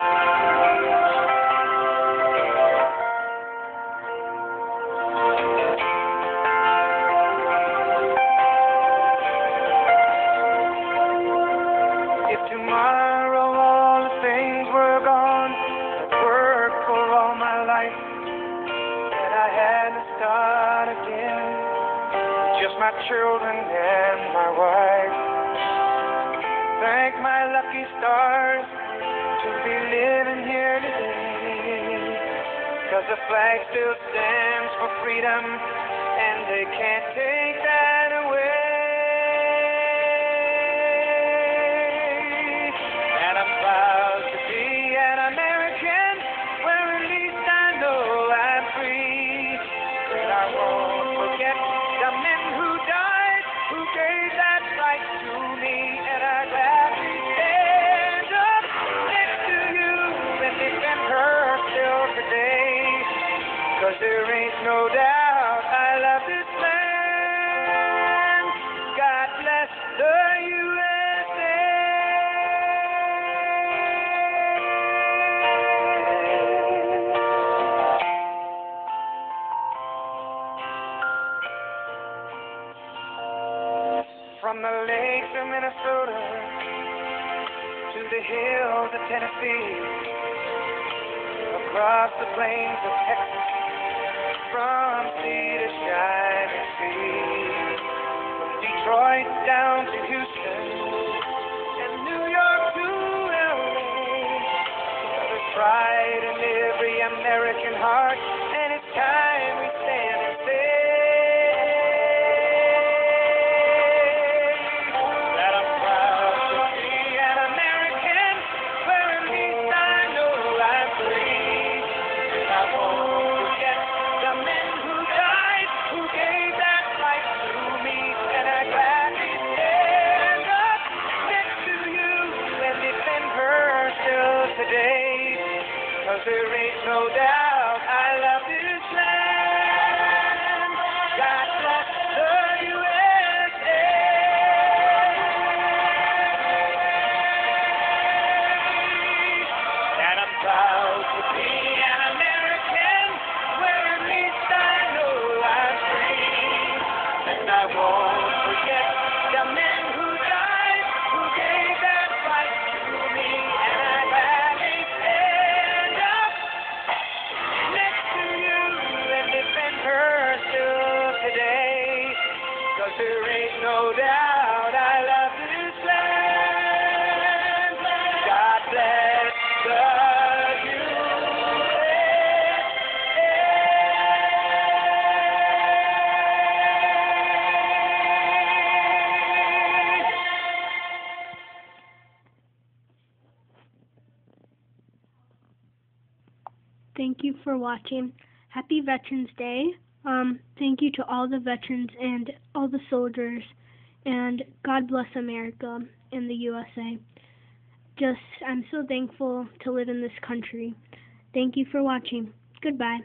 If tomorrow all the things were gone, I'd work for all my life, and I had to start again. Just my children and my wife. Thank my lucky stars to be living here today. Cause the flag still stands for freedom, and they can't take Cause there ain't no doubt I love this land. God bless the USA. From the lakes of Minnesota to the hills of Tennessee, across the plains of Texas, from sea to shining sea, from Detroit down to Houston, and New York to LA. In every American heart, and it's time today. Cause there ain't no doubt no doubt I love this land. God bless the Thank you for watching. Happy Veterans Day. Um, thank you to all the veterans and all the soldiers, and God bless America and the USA. Just, I'm so thankful to live in this country. Thank you for watching. Goodbye.